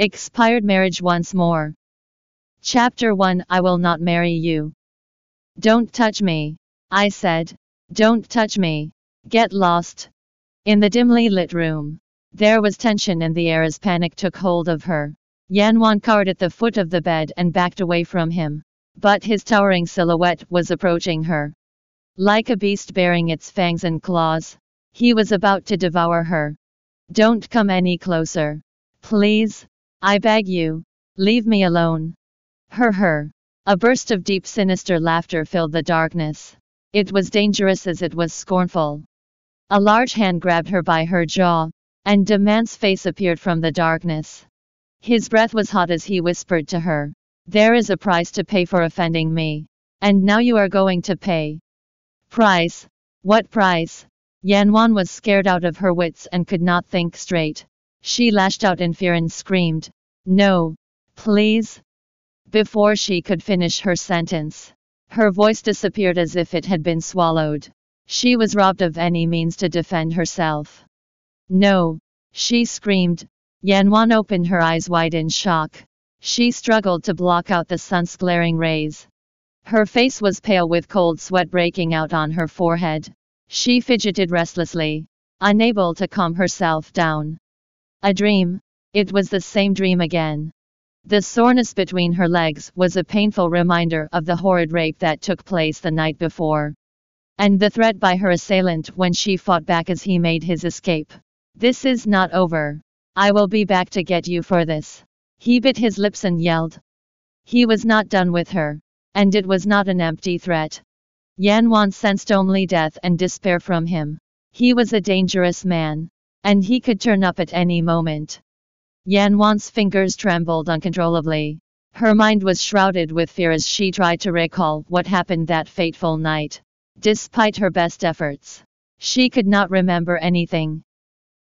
Expired marriage once more. Chapter 1 I will not marry you. Don't touch me. I said. Don't touch me. Get lost. In the dimly lit room, there was tension in the air as panic took hold of her. Yan Wan cowered at the foot of the bed and backed away from him. But his towering silhouette was approaching her. Like a beast bearing its fangs and claws, he was about to devour her. Don't come any closer. Please. I beg you. Leave me alone. Her her. A burst of deep sinister laughter filled the darkness. It was dangerous as it was scornful. A large hand grabbed her by her jaw, and a man's face appeared from the darkness. His breath was hot as he whispered to her. There is a price to pay for offending me. And now you are going to pay. Price? What price? Yan Wan was scared out of her wits and could not think straight. She lashed out in fear and screamed, No! Please! Before she could finish her sentence, her voice disappeared as if it had been swallowed. She was robbed of any means to defend herself. No! She screamed. Yan Wan opened her eyes wide in shock. She struggled to block out the sun's glaring rays. Her face was pale with cold sweat breaking out on her forehead. She fidgeted restlessly, unable to calm herself down. A dream. It was the same dream again. The soreness between her legs was a painful reminder of the horrid rape that took place the night before. And the threat by her assailant when she fought back as he made his escape. This is not over. I will be back to get you for this. He bit his lips and yelled. He was not done with her. And it was not an empty threat. Yan Wan sensed only death and despair from him. He was a dangerous man. And he could turn up at any moment. Yan Wan's fingers trembled uncontrollably. Her mind was shrouded with fear as she tried to recall what happened that fateful night. Despite her best efforts, she could not remember anything.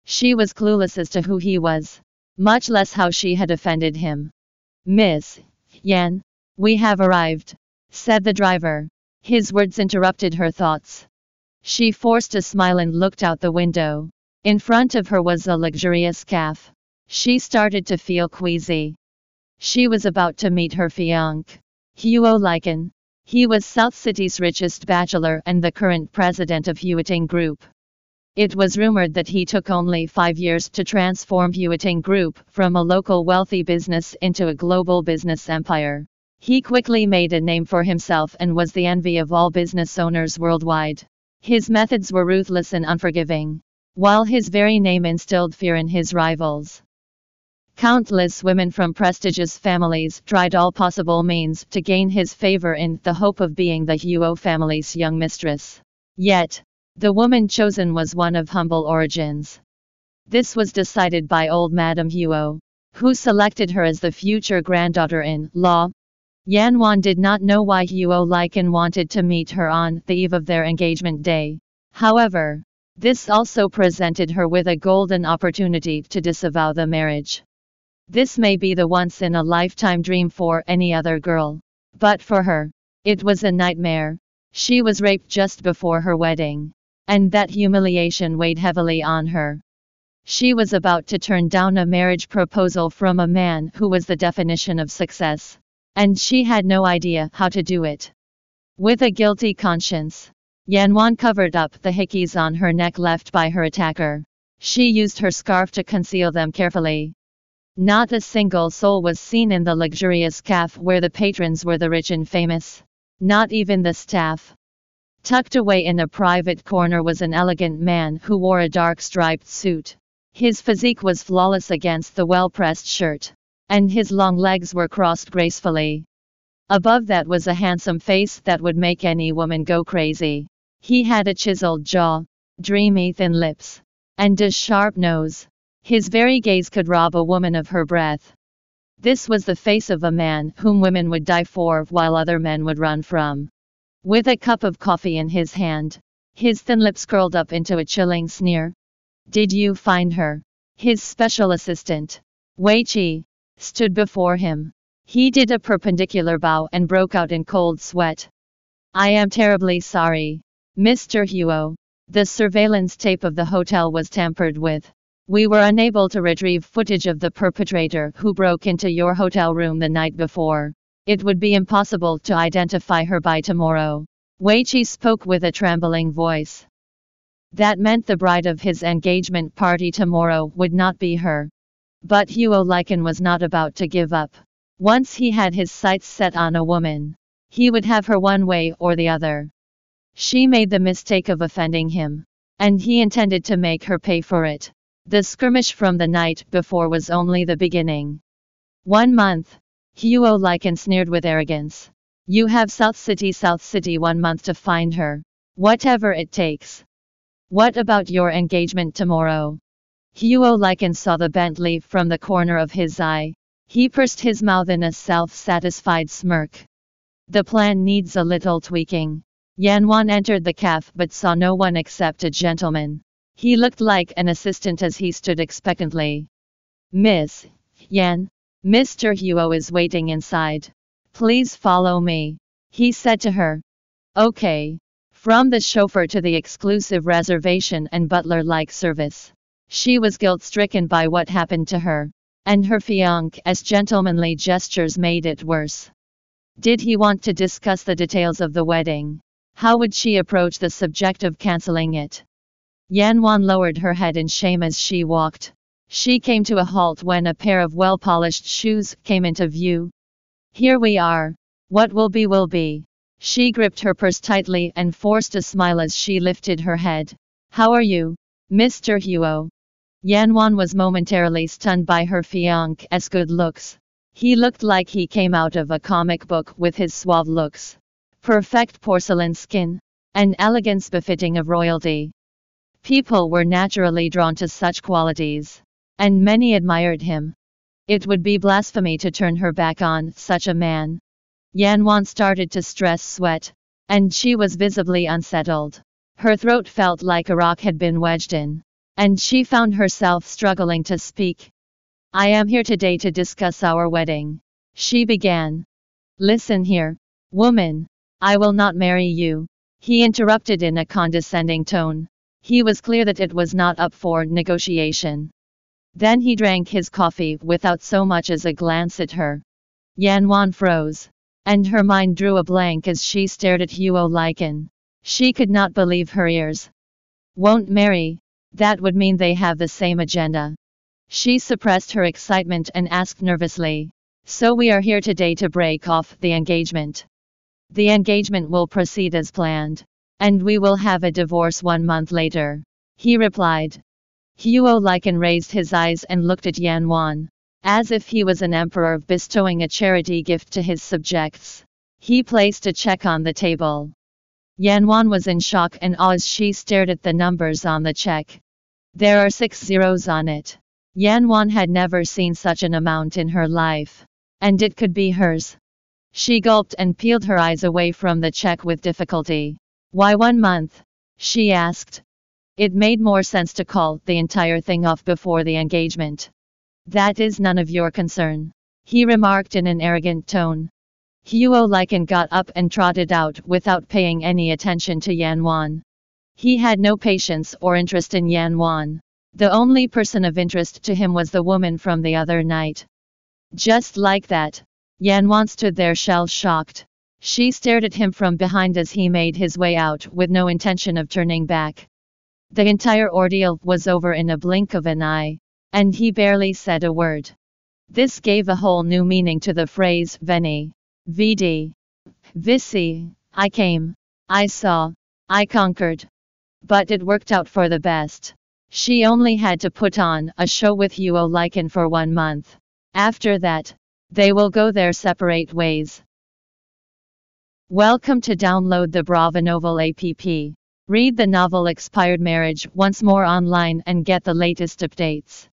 She was clueless as to who he was much less how she had offended him. Miss Yan, we have arrived, said the driver. His words interrupted her thoughts. She forced a smile and looked out the window. In front of her was a luxurious cafe. She started to feel queasy. She was about to meet her fiancé, Huo Lichen. He was South City's richest bachelor and the current president of Huiting Group. It was rumored that he took only five years to transform Huiting Group from a local wealthy business into a global business empire. He quickly made a name for himself and was the envy of all business owners worldwide. His methods were ruthless and unforgiving, while his very name instilled fear in his rivals. Countless women from prestigious families tried all possible means to gain his favor in the hope of being the Huo family's young mistress. Yet, the woman chosen was one of humble origins. This was decided by old Madame Huo, who selected her as the future granddaughter-in-law. Yan Wan did not know why Huo Lichen wanted to meet her on the eve of their engagement day. However, this also presented her with a golden opportunity to disavow the marriage. This may be the once in a lifetime dream for any other girl. But for her, it was a nightmare. She was raped just before her wedding. And that humiliation weighed heavily on her. She was about to turn down a marriage proposal from a man who was the definition of success. And she had no idea how to do it. With a guilty conscience, Yan Wan covered up the hickeys on her neck left by her attacker. She used her scarf to conceal them carefully. Not a single soul was seen in the luxurious cafe where the patrons were the rich and famous. Not even the staff. Tucked away in a private corner was an elegant man who wore a dark striped suit. His physique was flawless against the well-pressed shirt, and his long legs were crossed gracefully. Above that was a handsome face that would make any woman go crazy. He had a chiseled jaw, dreamy thin lips, and a sharp nose. His very gaze could rob a woman of her breath. This was the face of a man whom women would die for while other men would run from. With a cup of coffee in his hand, his thin lips curled up into a chilling sneer. Did you find her? His special assistant, Wei Qi, stood before him. He did a perpendicular bow and broke out in cold sweat. I am terribly sorry, Mr. Huo. The surveillance tape of the hotel was tampered with. We were unable to retrieve footage of the perpetrator who broke into your hotel room the night before. It would be impossible to identify her by tomorrow. Wei Chi spoke with a trembling voice. That meant the bride of his engagement party tomorrow would not be her. But Huo Lichen was not about to give up. Once he had his sights set on a woman, he would have her one way or the other. She made the mistake of offending him, and he intended to make her pay for it. The skirmish from the night before was only the beginning. One month, Huo Lichen sneered with arrogance. You have South City South City one month to find her. Whatever it takes. What about your engagement tomorrow? Huo Lichen saw the Bentley from the corner of his eye. He pursed his mouth in a self-satisfied smirk. The plan needs a little tweaking. Yan Wan entered the cafe but saw no one except a gentleman. He looked like an assistant as he stood expectantly. Miss Yan, Mr. Huo is waiting inside. Please follow me. He said to her. Okay. From the chauffeur to the exclusive reservation and butler-like service. She was guilt-stricken by what happened to her. And her fiancé's gentlemanly gestures made it worse. Did he want to discuss the details of the wedding? How would she approach the subject of cancelling it? Yan Wan lowered her head in shame as she walked. She came to a halt when a pair of well-polished shoes came into view. Here we are. What will be will be. She gripped her purse tightly and forced a smile as she lifted her head. How are you, Mr. Huo? Yan Wan was momentarily stunned by her fiancé's good looks. He looked like he came out of a comic book with his suave looks. Perfect porcelain skin. An elegance befitting of royalty. People were naturally drawn to such qualities and many admired him. It would be blasphemy to turn her back on such a man. Yan Wan started to stress sweat, and she was visibly unsettled. Her throat felt like a rock had been wedged in, and she found herself struggling to speak. I am here today to discuss our wedding. She began. Listen here, woman. I will not marry you. He interrupted in a condescending tone. He was clear that it was not up for negotiation. Then he drank his coffee without so much as a glance at her. Yan Wan froze. And her mind drew a blank as she stared at Huo Lichen. She could not believe her ears. Won't marry. That would mean they have the same agenda. She suppressed her excitement and asked nervously. So we are here today to break off the engagement. The engagement will proceed as planned. And we will have a divorce one month later. He replied. Huo Lichen raised his eyes and looked at Yan Wan. As if he was an emperor bestowing a charity gift to his subjects. He placed a check on the table. Yan Wan was in shock and awe as she stared at the numbers on the check. There are six zeros on it. Yan Wan had never seen such an amount in her life. And it could be hers. She gulped and peeled her eyes away from the check with difficulty. Why one month? She asked. It made more sense to call the entire thing off before the engagement. That is none of your concern. He remarked in an arrogant tone. Huo Lichen got up and trotted out without paying any attention to Yan Wan. He had no patience or interest in Yan Wan. The only person of interest to him was the woman from the other night. Just like that, Yan Wan stood there shell shocked. She stared at him from behind as he made his way out with no intention of turning back. The entire ordeal was over in a blink of an eye, and he barely said a word. This gave a whole new meaning to the phrase Veni, Vidi, Vici, I came, I saw, I conquered. But it worked out for the best. She only had to put on a show with Huo Lichen for one month. After that, they will go their separate ways. Welcome to download the Bravonovel app. Read the novel Expired Marriage once more online and get the latest updates.